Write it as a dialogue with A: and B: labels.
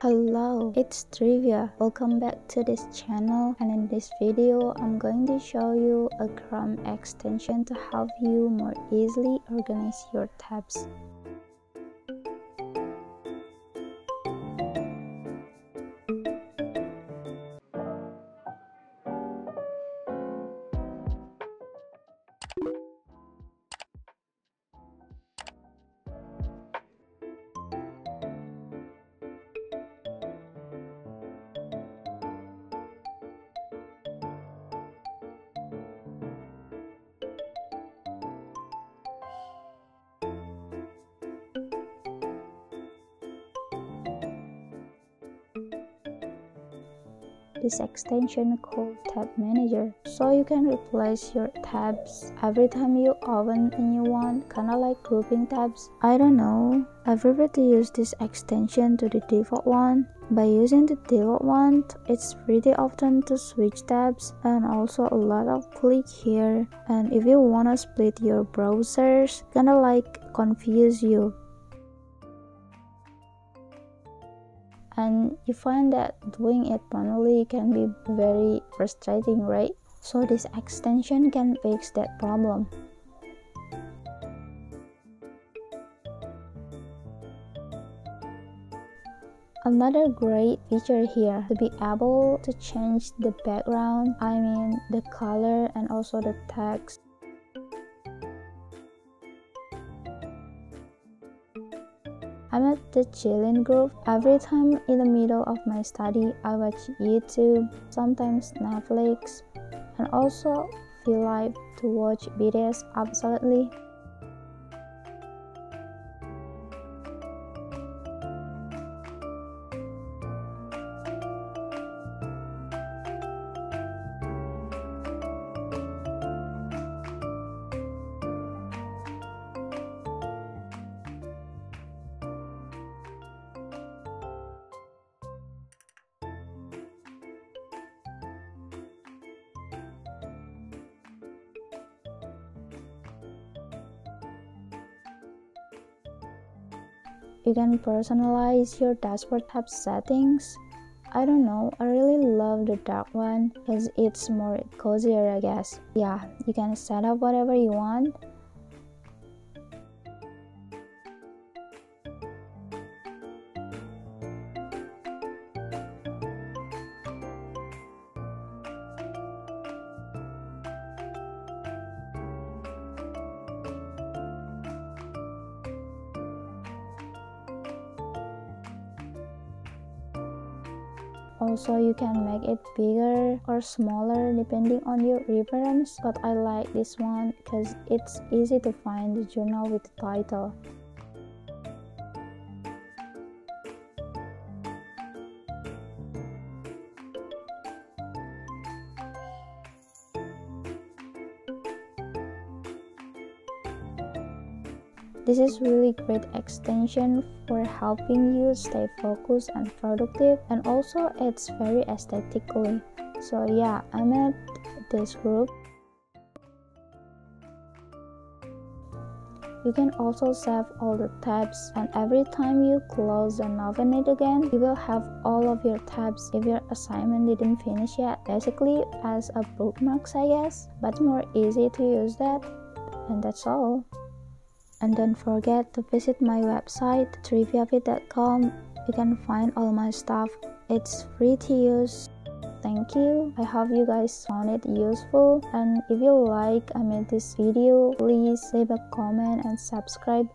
A: Hello, it's Trivia. Welcome back to this channel and in this video I'm going to show you a Chrome extension to help you more easily organize your tabs. This extension called Tab Manager. So you can replace your tabs every time you open a new one, kinda like grouping tabs. I don't know, I prefer to use this extension to the default one. By using the default one, it's pretty often to switch tabs and also a lot of click here. And if you wanna split your browsers, kinda like confuse you and you find that doing it manually can be very frustrating right so this extension can fix that problem Another great feature here to be able to change the background, I mean the color and also the text. I'm at the chilling group. Every time in the middle of my study, I watch YouTube, sometimes Netflix, and also feel like to watch BTS absolutely. You can personalize your dashboard tab settings. I don't know, I really love the dark one because it's more cozier I guess. Yeah, you can set up whatever you want also you can make it bigger or smaller depending on your reference but I like this one because it's easy to find the journal with the title This is really great extension for helping you stay focused and productive and also it's very aesthetically. So yeah, I'm at this group. You can also save all the tabs and every time you close and open it again, you will have all of your tabs if your assignment didn't finish yet. Basically as a bookmarks I guess, but more easy to use that. And that's all. And don't forget to visit my website triviavid.com. You can find all my stuff. It's free to use. Thank you. I hope you guys found it useful. And if you like I made this video, please leave a comment and subscribe.